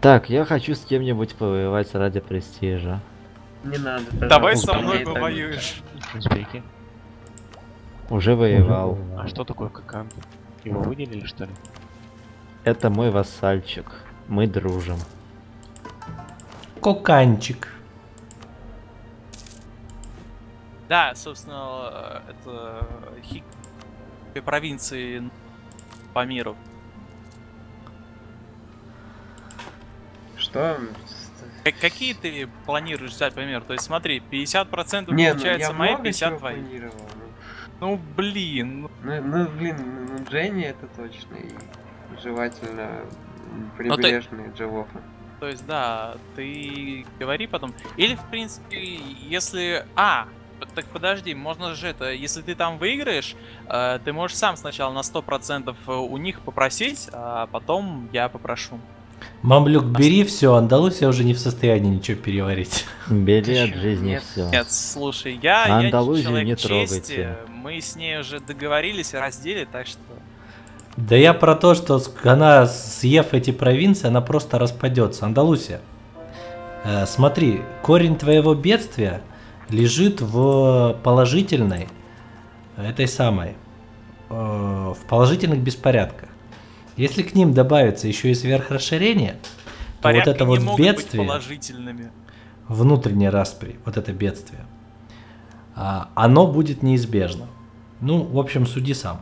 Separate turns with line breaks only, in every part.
Так, я хочу с кем-нибудь повоевать ради престижа.
Не надо.
Давай со мной повоюешь.
Успехи.
Уже воевал.
А что такое какан? Его выделили, что ли?
Это мой вассальчик. Мы дружим.
Коканчик.
Да, собственно, это хик провинции по миру.
Что?
Как- Какие ты планируешь взять миру? То есть смотри, 50%
Не, ну,
получается
я
мои,
много
50
чего
твои.
ну.
Ну блин, ну,
Ну, ну, блин, ну, Дженни это точно. И желательно м,
Ну, ты-
прибрежные Джелофа.
то есть да, ты говори потом. Или в принципе, если... А, так подожди, можно же это, если ты там выиграешь, э, ты можешь сам сначала на 100% у них попросить, а потом я попрошу.
Мамлюк, бери все, Андалусия уже не в состоянии ничего переварить.
Бери от жизни
нет.
все.
Нет, слушай, я, я
Андалузию
человек
не
чести,
трогайте.
мы с ней уже договорились о разделе, так что...
Да я про то, что она, съев эти провинции, она просто распадется. Андалусия, э, смотри, корень твоего бедствия лежит в положительной, этой самой, э, в положительных беспорядках. Если к ним добавится еще и сверхрасширение, то вот это вот
могут быть
бедствие,
положительными.
внутренней распри, вот это бедствие, а, оно будет неизбежно. Ну, в общем, суди сам.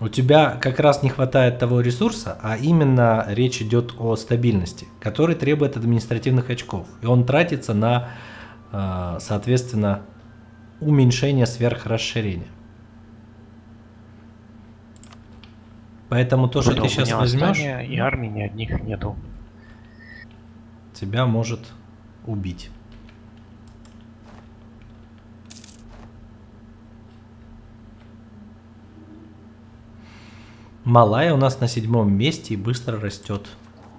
У тебя как раз не хватает того ресурса, а именно речь идет о стабильности, который требует административных очков. И он тратится на, э, соответственно, уменьшение сверхрасширения. Поэтому то, что ты сейчас возьмешь,
И армии ни одних нету.
тебя может убить. Малая у нас на седьмом месте и быстро растет.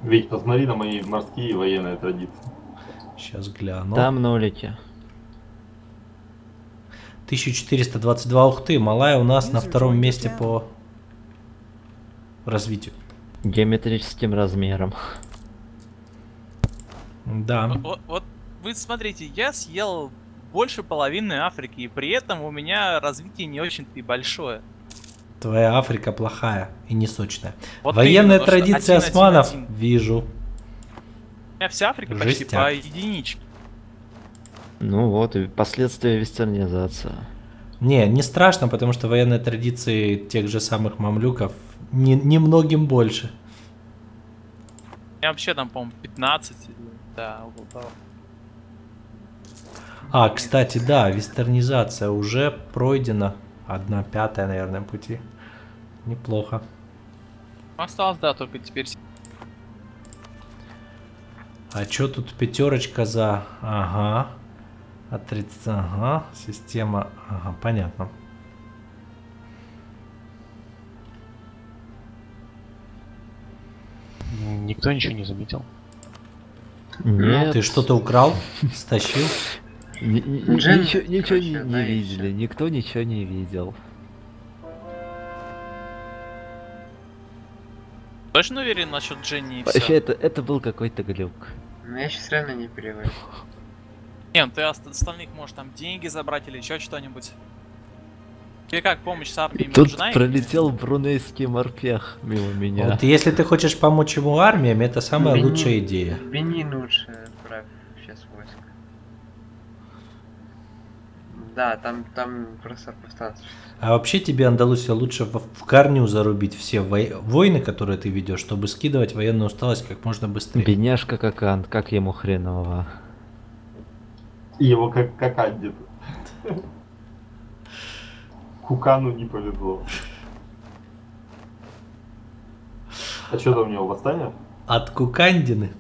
Ведь посмотри на мои морские военные традиции.
Сейчас гляну.
Там нолики.
1422, ух ты, Малая у нас на втором месте по развитию.
Геометрическим размером.
Да.
Вот, вот вы смотрите, я съел больше половины Африки, и при этом у меня развитие не очень-то и большое.
Твоя Африка плохая и не сочная.
Вот
Военная
именно,
традиция
один, один,
османов,
один.
вижу.
У меня вся Африка почти
Жестяк.
по единичке.
Ну вот, и последствия вестернизации.
Не, не страшно, потому что военные традиции тех же самых мамлюков не, немногим больше.
Меня вообще там, по-моему, 15. или- Да, около.
А, кстати, да, вестернизация уже пройдена. Одна пятая, наверное, пути. Неплохо.
Осталось, да, только теперь...
А чё тут пятерочка за... Ага. От 30... Ага. Система... Ага, понятно.
Никто ничего не заметил.
Нет.
Ты что-то украл? Стащил?
Ничего ничего не, видели, никто ничего не видел.
Точно уверен насчет Дженни и
Вообще, это, это был какой-то глюк.
Но я сейчас реально не перевожу.
Не, ну ты ост- остальных можешь там деньги забрать или еще что-нибудь. Тебе как помощь с армией
Тут
нужна? или-
пролетел брунейский морпех мимо меня.
Вот если ты хочешь помочь ему армиями, это самая
Бенин-
лучшая идея.
В Бенин лучше отправь сейчас войск. Да, там, там просто повстанцы.
А вообще тебе, Андалусия, лучше в, в корню зарубить все вой- войны, которые ты ведешь, чтобы скидывать военную усталость как можно быстрее.
Бедняжка Какан, как ему хреново.
И его как, как аддит. Кукану не повезло. А что там у него, восстание?
От Кукандины.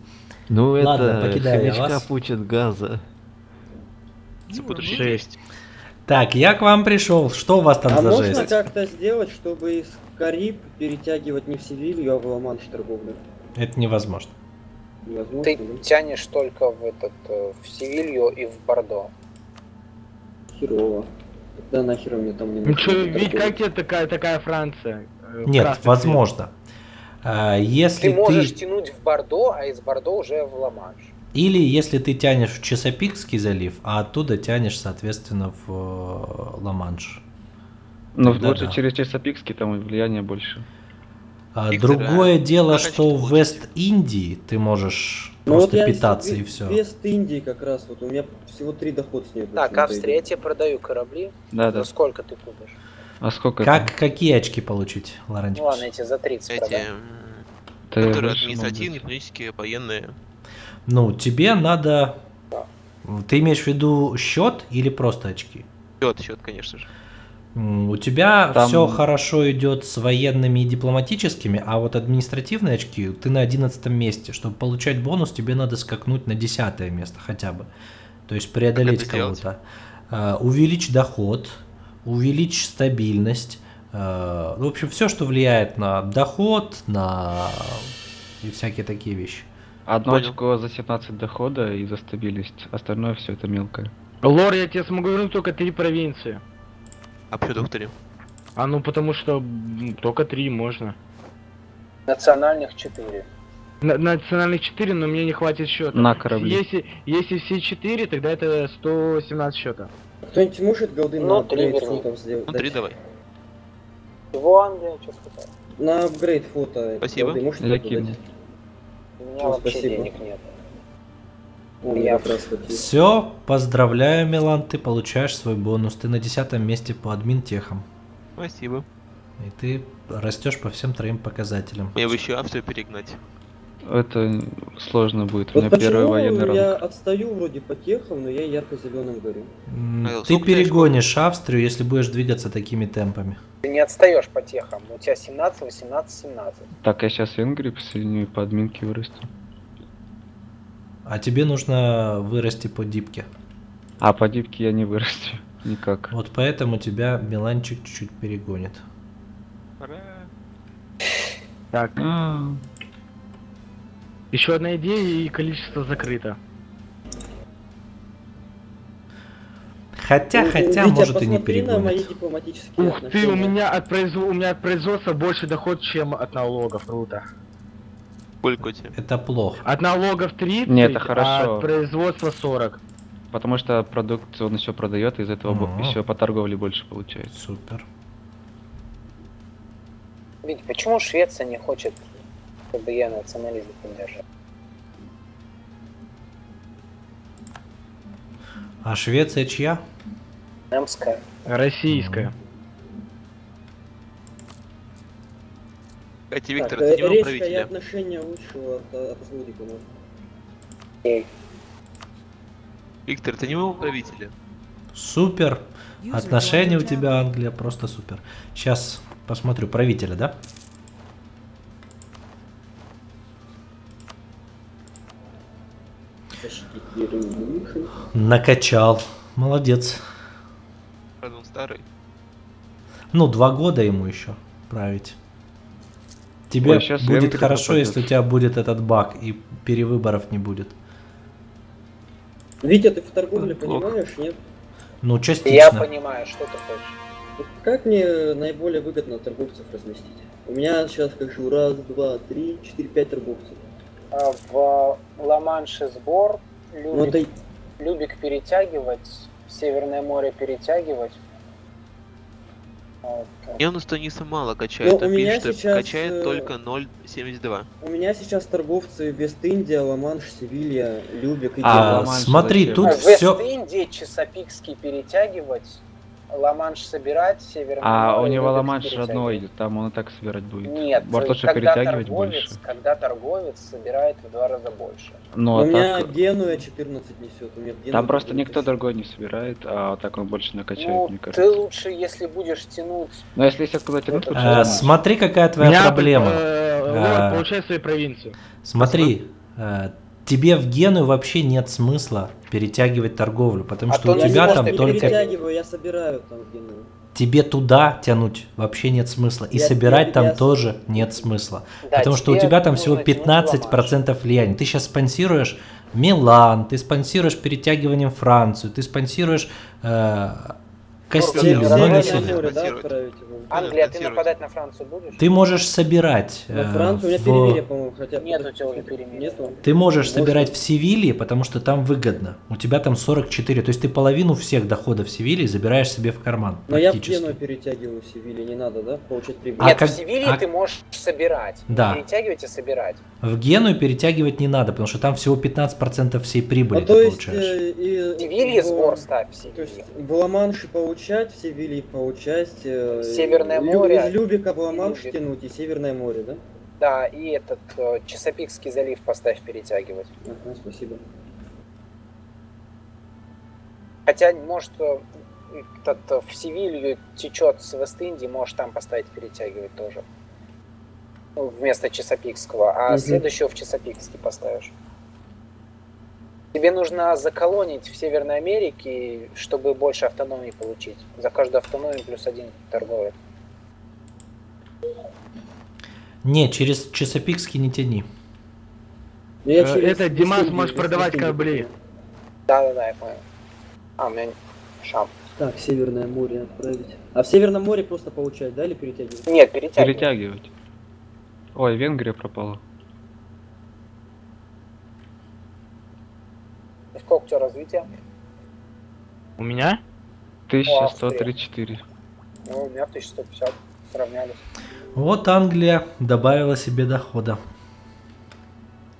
Ну
Ладно,
это
покидаю я
хомячка
вас.
пучит газа.
Шесть.
Так, я к вам пришел. Что у вас там
А
за
можно
жесть?
как-то сделать, чтобы из Кариб перетягивать не в Севилью, а в Ла-Манш торговлю?
Это невозможно.
Невозможно,
Ты
да?
тянешь только в этот э, в Севилью и в Бордо.
Херово. Да нахер мне там не
Ну
нужно
что, ведь как тебе такая, такая Франция? Э,
Нет,
красный
возможно. А, Если
Ты можешь
ты...
тянуть в Бордо, а из Бордо уже в Ла-Манш.
Или если ты тянешь в Чесопикский залив, а оттуда тянешь, соответственно, в Ла-Манш.
Но
Тогда
лучше
да.
через Чесопикский, там влияние больше.
А
Виктор,
Другое
а
дело, что в? Вест-Индии ты можешь
Ну вот
просто
я
питаться
в-
и все.
Вест-Индии как раз, вот у меня всего три доход с нее.
Так, Австрия, я тебе продаю корабли.
Да, да.
За сколько ты купишь?
А сколько
Как, какие очки получить,
Ну
Лорантикус?
ладно, я тебе за 30
Эти,
продам.
это?
которые административные, экономические, военные.
Ну, тебе надо... Ты имеешь в виду счет или просто очки?
Счет, счет, конечно же.
У тебя
Там-
все хорошо идет с военными и дипломатическими, а вот административные очки ты на одиннадцатом месте. Чтобы получать бонус, тебе надо скакнуть на десятое место хотя бы. То есть преодолеть кого-то. А, увеличь доход, увеличь стабильность. а, в общем, все, что влияет на доход, на и всякие такие вещи.
Одно
Понял.
очко за 17 дохода и за стабильность. Остальное все это мелкое.
Лор, я тебе смогу вернуть только три провинции.
А почему только три?
А ну потому что только три можно.
Национальных 4.
На- национальных 4, но мне не хватит счета.
На корабли.
Если, если все 4, тогда это 117 счета.
Кто-нибудь может голды
Ну,
на апгрейд фотов сделать?
Ну,
дать?
три давай.
Чего, Англия? Что сказал?
На апгрейд фото.
Спасибо.
голды дать?
кину.
У меня вообще
спасибо.
денег нет.
О,
Я.
Все, поздравляю, Милан, ты получаешь свой бонус. Ты на десятом месте по админ техам.
Спасибо.
И ты растешь по всем троим показателям.
Мне бы еще Австрию перегнать.
Это сложно будет. У
Вот
меня первый военный
я
ранг.
отстаю вроде по техам, но я ярко-зеленым горю.
Ты
у
перегонишь Австрию, если будешь двигаться такими темпами.
Ты не отстаешь по техам. У тебя 17, 18, 17.
Так, я сейчас Венгрию присоединю и по админке вырасту.
А тебе нужно вырасти по дипке.
А по дипке я не вырасту. Никак.
Вот поэтому тебя Миланчик чуть-чуть перегонит.
Так,
А,
еще одна идея и количество закрыто.
Хотя, хотя,
Витя,
может и не перегонит.
Ух ты, у меня от производства, у меня от производства больше доход, чем от налогов. Круто.
Тебя?
Это плохо.
От налогов 30,
Не, это
а
хорошо.
от производства 40.
Потому что продукт он еще продает, из этого
Мгм.
еще по торговле больше получается.
Супер.
Ведь почему Швеция не хочет, чтобы я национализм поддержал?
А Швеция чья?
Немская.
Российская.
Кстати,
Так,
Виктор,
э,
ты не правителя.
отношения лучшего от, от может.
Эй,
Виктор, ты не моего правителя.
Супер. Отношения у тебя, Англия, просто супер. Сейчас посмотрю. Правителя, да? Накачал. Молодец.
Он старый.
Ну, два года ему еще править. Тебе
Ой,
будет хорошо, если у тебя будет этот баг и перевыборов не будет.
Витя, ты в торговле
Плохо.
понимаешь, нет?
Ну,
я
частично.
понимаю, что ты хочешь.
Как мне наиболее выгодно торговцев разместить? У меня сейчас скажу раз, два, три, четыре, пять торговцев.
А В Ла-Манше сбор,
Ну, это
Любик, Любик перетягивать, Северное море перетягивать. Вот.
Мне он у Станиса мало качает.
Ну,
он
у меня
пишет, что
сейчас,
качает
э,
только 0.72.
у меня сейчас торговцы Вест-Индия, Ла-Манш, Севилья, Любик и
А, смотри, тут
А
все...
Вест-Индия, Чесопикский перетягивать, Ла-Манш собирать, Северное
А
море,
у него Ла-Манш родной, там он и так собирать будет.
Нет,
Может, что
когда
перетягивать
торговец,
больше.
когда торговец собирает в два раза больше.
Ну,
у
а
меня
так...
Генуя 14 несет. У меня в Генуе
Там просто
14.
никто другой не собирает, а так он больше накачает,
Ну,
мне
ты
кажется.
лучше, если будешь тянуть
Но если есть откуда тянуть, лучше
Э, смотри, какая твоя
меня,
проблема.
э,
А.
Лор, получай свои провинции.
Смотри, э, тебе в Гену вообще нет смысла перетягивать торговлю, потому
А
что
то
у тебя там только...
перетягиваю, я собираю там в.
Тебе туда тянуть вообще нет смысла. И
Я-
собирать
я-
там
я-
тоже нет смысла.
Да,
Потому что у
тебе
тебя там всего
тянуть Ла-Манш.
15% влияния. Ты сейчас спонсируешь Милан, ты спонсируешь перетягиванием Францию, ты спонсируешь э, Кастилью,
Северное Англия, ты нападать на Францию будешь?
Ты можешь собирать.
На
э,
Францию у меня
в-
перемирие, по-моему, хотя...
Нет у тебя уже перемирия.
Нету.
Ты можешь
Можно.
собирать в Севилье, потому что там выгодно. У тебя там 44. То есть ты половину всех доходов Севильи забираешь себе в карман.
Но я в. Гену перетягиваю в Севиле, не надо, да? Получать прибыль.
А
Нет,
как-
в Севилье
а-
ты можешь собирать.
Да.
Перетягивать и собирать.
В Геную перетягивать не надо, потому что там всего 15% всей прибыли
А
ты
то есть
получаешь.
э, и...
В Севилье
в-
сбор ставь в
То есть
Севилье.
в Ла-Манше получать, в Севилье получать, э,
Северное
Лю-
море
из Любика в Ла-Манш тянуть и Северное море, да?
Да, и этот э, Чесопикский залив поставь перетягивать.
Ага, спасибо.
Хотя, может, э, этот, э, в Севилью течет с Вест-Индии, можешь там поставить перетягивать тоже. Ну, Вместо Чесопикского, а
Мгм.
следующего в Чесопикский поставишь. Тебе нужно заколонить в Северной Америке, чтобы больше автономии получить. За каждую автономию плюс один торговец.
Не, через Чесопикский не тяни.
Ну, я
Э,
через
это, Димас, можешь продавать корабли.
понял.
Да-да-да, я понял. А, у меня шам.
Так, Северное море отправить. А в Северном море просто получать, да, или перетягивать?
Нет, перетягивай.
Перетягивать. Ой, Венгрия пропала.
Сколько у тебя развития?
У меня?
1134.
Ну, у меня 1150. Сравнялись.
Вот Англия добавила себе дохода.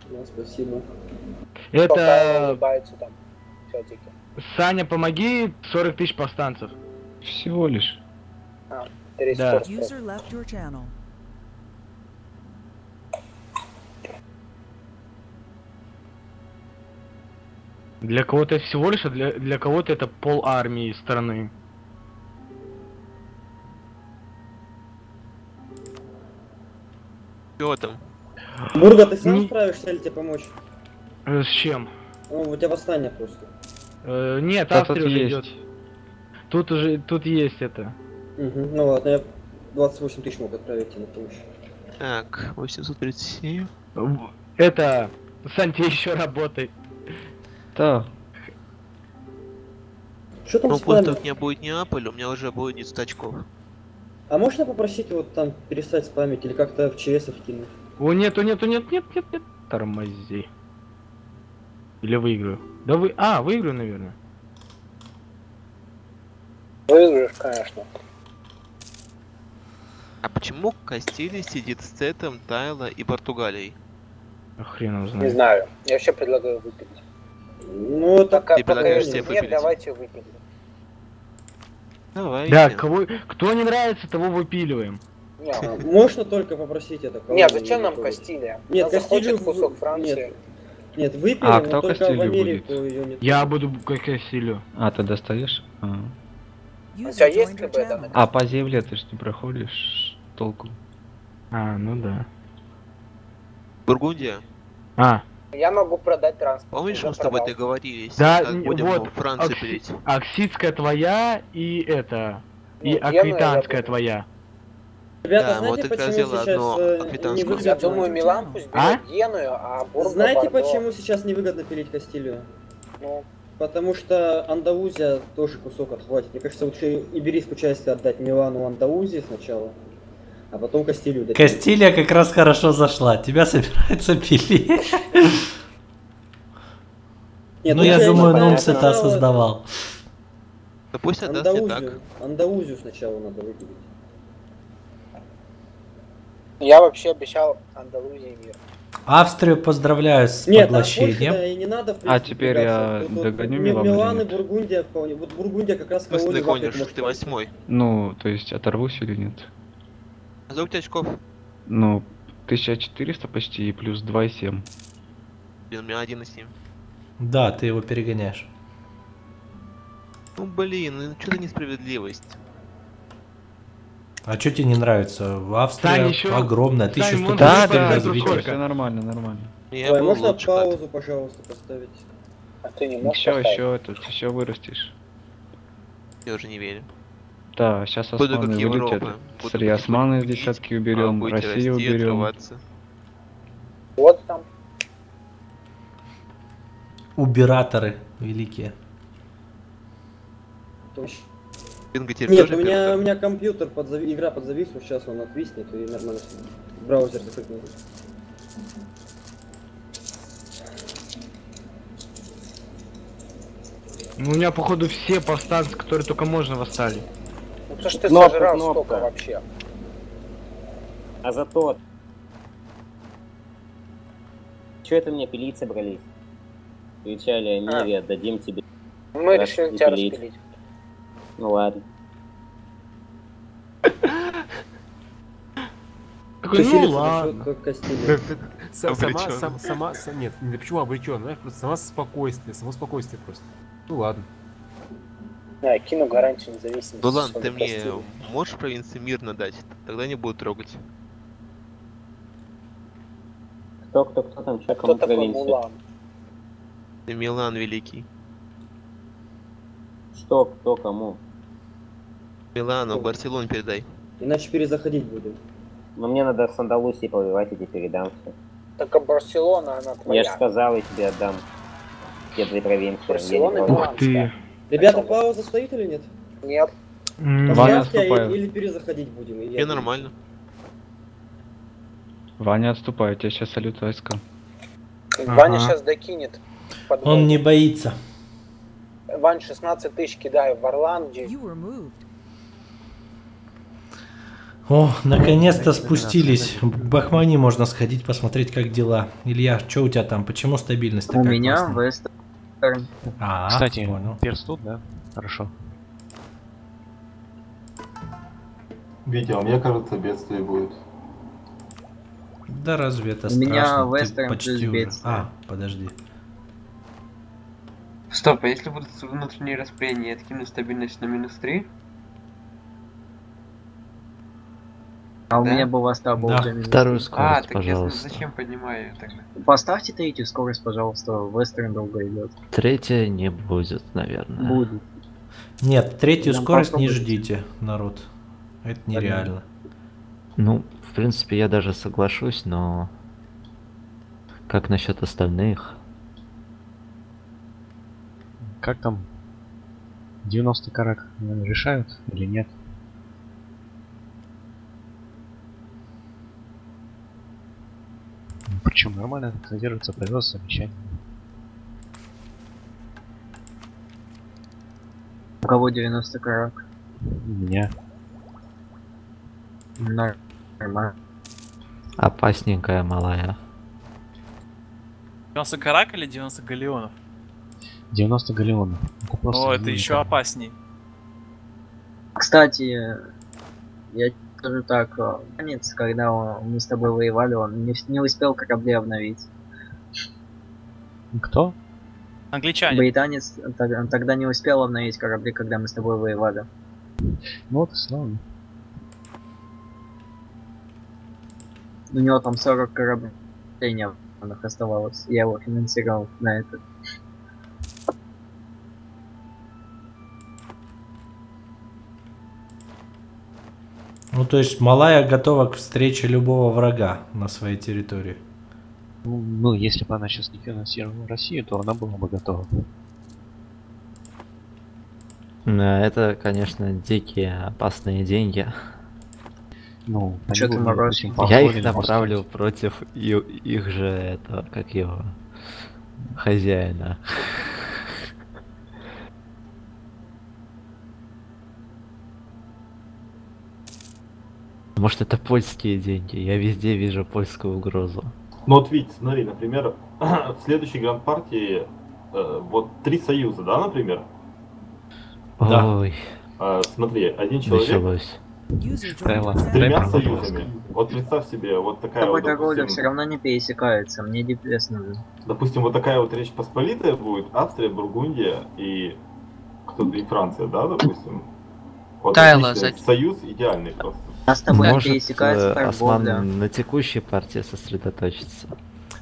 Да, спасибо.
Это...
там.
Саня, помоги 40 тысяч повстанцев.
Всего лишь.
А,
Да. Для кого-то это всего лишь, а для, для кого-то это пол армии страны.
Чего там?
Бурга, ты сам
Не-
справишься или тебе помочь?
Э, С чем?
Ну, у тебя восстание просто.
Э, нет,
тут
Австрия уже
есть.
идет. Тут уже, тут есть это.
Угу. Ну ладно, я 28 тысяч мог отправить тебе на помощь.
Так, 837.
В- Это, Сань, ты еще работай.
Да.
Что там
Ну,
с
после того, как у меня будет Неаполь, у меня уже будет 10 очков.
А можно попросить вот там перестать спамить или как-то в ЧС вкинуть?
О, нету, нету, нет, нет, нет, нет. Тормози. Или выиграю. Да вы... А, выиграю, наверное.
Выиграешь, конечно.
А почему Кастилия сидит с Цетом, Тайло и Португалией?
А Хрен его
Не знаю. Я вообще предлагаю выпилить.
Ну, так
Пока,
Ты
пока
предлагаешь
нет,
выпилить?
давайте выпилим.
Давайте.
Да, кого... Кто не нравится, того выпиливаем.
Не,
а, можно только попросить это.
Нет,
вы
зачем нам? Кастилия?
Нет, Кастилию
кусок Франции.
Нет, нет, выпилим,
А кто
только в
Кастилию
Америку
будет?
ее
Я буду как я силю.
А, ты достаешь? А.
У тебя есть КБ, да?
А по земле ты ж не проходишь толку.
А, ну да.
Бургундия.
А,
Я могу продать транспорт.
Помнишь,
уже
мы с тобой
продал.
договорились,
Да,
как будем
вот,
в Францию
Окси-
пилить?
Оксидская твоя и это... И
Ну, Гену я
Аквитанская твоя.
Ребята,
Да,
знаете,
вот
почему сейчас
одно
э, не
Я
выгодно?
думаю, Милан пусть
А?
Геную, а Бурго
Знаете,
Бордо.
почему сейчас невыгодно пилить Кастилию?
Ну,
Потому что Андаузия тоже кусок отхватит. Мне кажется, лучше иберийскую часть отдать Милану Андаузии сначала, а потом Кастилию дать.
Кастилия как раз хорошо зашла. Тебя собирается пилить.
Нет,
Ну, я
не
думаю, Нумс это осознавал.
Да пусть отдаст так.
Андаузию, сначала надо выпилить.
я вообще обещал Андалузии мир.
Австрию поздравляю с
Нет, больше
поглощением.
да, и не надо, в
А
принципе,
теперь я
вот
догоню
Ми-
Милан
Милан и
нет?
Бургундия вполне. Вот Бургундия как раз
В смысле догонишь? Ты восьмой.
Ну, то есть оторвусь или нет?
А сколько очков?
Ну, 1400 почти и плюс 2,7.
Блин, у меня 1,7.
Да, ты его перегоняешь.
Ну блин, ну что-то несправедливость.
А что тебе не нравится? Австрия
Сань, ещё-
огромная,
Сань,
1100
можно
Да, да,
это
развитие, все нормально, нормально.
Я
Ой, можно
лучше как.
паузу, пожалуйста, поставить?
А ты не можешь
Еще,
поставить?
еще этот, еще вырастешь.
Я уже не верю.
Да, сейчас
Буду
османы вылетят. Смотри, османы
ходить,
десятки
а
уберем,
будете
Россию
расти,
уберем.
отрываться.
Вот там.
Убираторы великие.
Точно. Нет, у меня, у меня компьютер, подзави... игра подзависла, сейчас он отвиснет и нормально браузер закрыть
Ну, у меня, походу, все повстанцы, которые только можно, восстали.
То, что ты
Кнопка,
сожрал
кнопка.
столько вообще.
А зато... Че это мне пилить собрались? Кричали,
А.
Мири, отдадим тебе.
Мы
Раз
решили тебя
запилить.
распилить.
Ну ладно.
Такой, ну ладно.
Сама, сама, са- нет, не почему обречен, знаешь, просто сама спокойствие, само спокойствие просто. Ну ладно.
Да, я кину гарантию независимости. Чтобы
ты мне
простили.
можешь провинции мирно дать? Тогда не буду трогать.
Кто, кто, кто там, чё,
Кто
кому
такой
провинция?
Мулан?
Ты Милан Великий.
Что, кто, кому?
Милану,
Кто?
Барселону передай.
Иначе перезаходить будем. Но мне надо с Андалусией повоевать, и тебе передам все.
Так а Барселона, она
Я же
твоя.
сказал, и тебе отдам. Те две провинции.
Барселона и.
Ух ты.
Ребята, пауза стоит или нет?
Нет.
Ваня
а
отступает.
или перезаходить будем. и я
нормально.
Ваня отступает, я сейчас салют войска.
Ваня
Ага.
сейчас докинет.
Он не боится.
Вань 16 тысяч кидаю в Орландию.
О, наконец-то спустились. В Бахмани можно сходить, посмотреть, как дела. Илья, что у тебя там? Почему стабильность такая классная?
Вестерн.
А,
Кстати,
понял.
перс тут, да? Хорошо.
Витя, а мне кажется, бедствие будет.
Да разве это
У меня
страшно? Ты
вестерн
почти
плюс
уже.
бедствие.
А, подожди.
Стоп, а если будут внутренние распрения, я откину стабильность на минус 3?
А у меня была стаба
Да.
уже минус
Вторую
А,
скорость,
так я
пожалуйста.
зачем поднимаю тогда?
Поставьте третью скорость, пожалуйста. Вестерн долго идет.
Третья не будет, наверное.
Будет.
Нет, третью
Нам
скорость не ждите, народ. Это нереально.
Ну, в принципе, я даже соглашусь, но... Как насчет остальных?
Как там? 90 карак решают или нет? Причем нормально так содержится производство замечательно.
У кого 90 карак?
У меня.
Нормально.
Опасненькая малая.
90 карак или 90 галеонов?
90 галеонов. Это просто
О, это еще опасней.
Кстати, я скажу так, э, конец, когда он- мы с тобой воевали, он не, не успел корабли обновить.
Кто?
Англичане.
Британец тог- тогда не успел обновить корабли, когда мы с тобой воевали.
Ну вот и славно.
У него там 40 кораблей необновленных оставалось. Я его финансировал на это.
Ну, то есть Малая готова к встрече любого врага на своей территории.
Ну, ну, если бы она сейчас не финансировала Россию, то она была бы готова.
Да, Это, конечно, дикие опасные деньги.
Ну,
Чё
они
ты морозишь?
Я их направлю против и- их же, это, как его, хозяина. Может это польские деньги? Я везде вижу польскую угрозу.
Ну вот Вить, смотри, например, в следующей гранд-партии э, вот три союза, да, например?
Да.
Ой,
Э, смотри, один человек
началось.
Тайла.
с тремя союзами. Вот представь себе, вот такая
Тобой
вот, допустим,
все равно не пересекается, мне нужен.
допустим, вот такая вот речь посполитая будет, Австрия, Бургундия и кто-то и Франция, да, допустим? Вот
Тайла,
отличный
за-
союз идеальный просто.
А с тобой
Может,
пересекается
э,
торговля.
Осман на текущей партии сосредоточиться?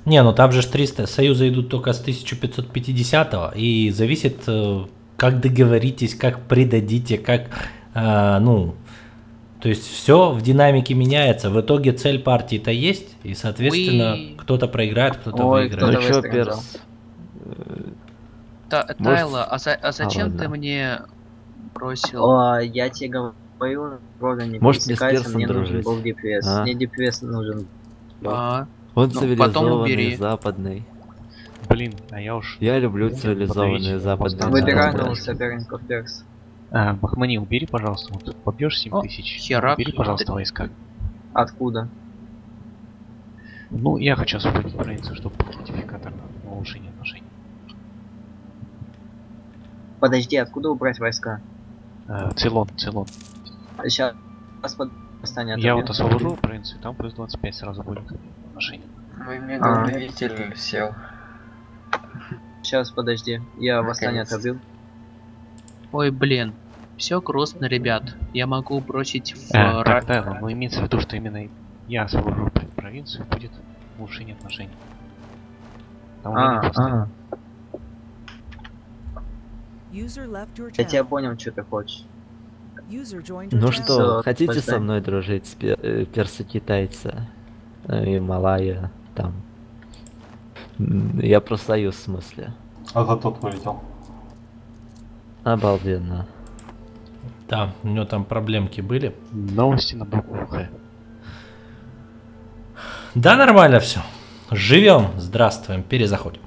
Не, ну там же ж 300 союзы идут только с 1550 и зависит, э, как договоритесь, как предадите, как, э, ну, то есть все в динамике меняется. В итоге цель партии-то есть, и, соответственно,
Уи.
кто-то проиграет, кто-то выиграет.
кто-то
Ну
выстрелил.
Перс? э,
Та-
Может,
Тайла, а, за- а зачем ты
ладно.
мне бросил.
О, я тебе говорю, Рога не
Может, мне с
пересекайся,
персом
мне нужен
дружить?
был DPS.
А?
Мне DPS нужен.
А,
Он
ну, потом
цивилизованный, западный.
Блин, а я уж...
Я люблю цивилизованные западные.
новых соперников перс.
А, Бахмани, убери, пожалуйста, вот побьешь 7
О,
тысяч.
херак.
Убери, пожалуйста, войска.
Откуда?
Ну, я хочу освободить провинцию, чтобы был ратификатор на улучшение отношений.
Подожди, откуда убрать войска?
Э, Цейлон, Цейлон.
Сейчас под восстание
Я вот освобожу провинцию, там плюс 25 сразу будет отношений.
Мой
А.
мегаправитель сел.
Сейчас, подожди. Я восстание отобил.
ой, блин. Все грустно, ребят. Я могу бросить в
Э, так, Тайло, но имеется в виду, что именно я освобожу пр- провинцию, будет улучшение отношений. Там
А,
просто-
а.
User left your
Я тебя понял, что ты хочешь.
Ну что, хотите со мной дружить э, персы-китайцы? Э, И Малая там. Я про союз в смысле.
А за тот вылетел.
Обалденно.
Да, у него там проблемки были.
Новости на букву.
Да, нормально все. Живем, здравствуем, перезаходим.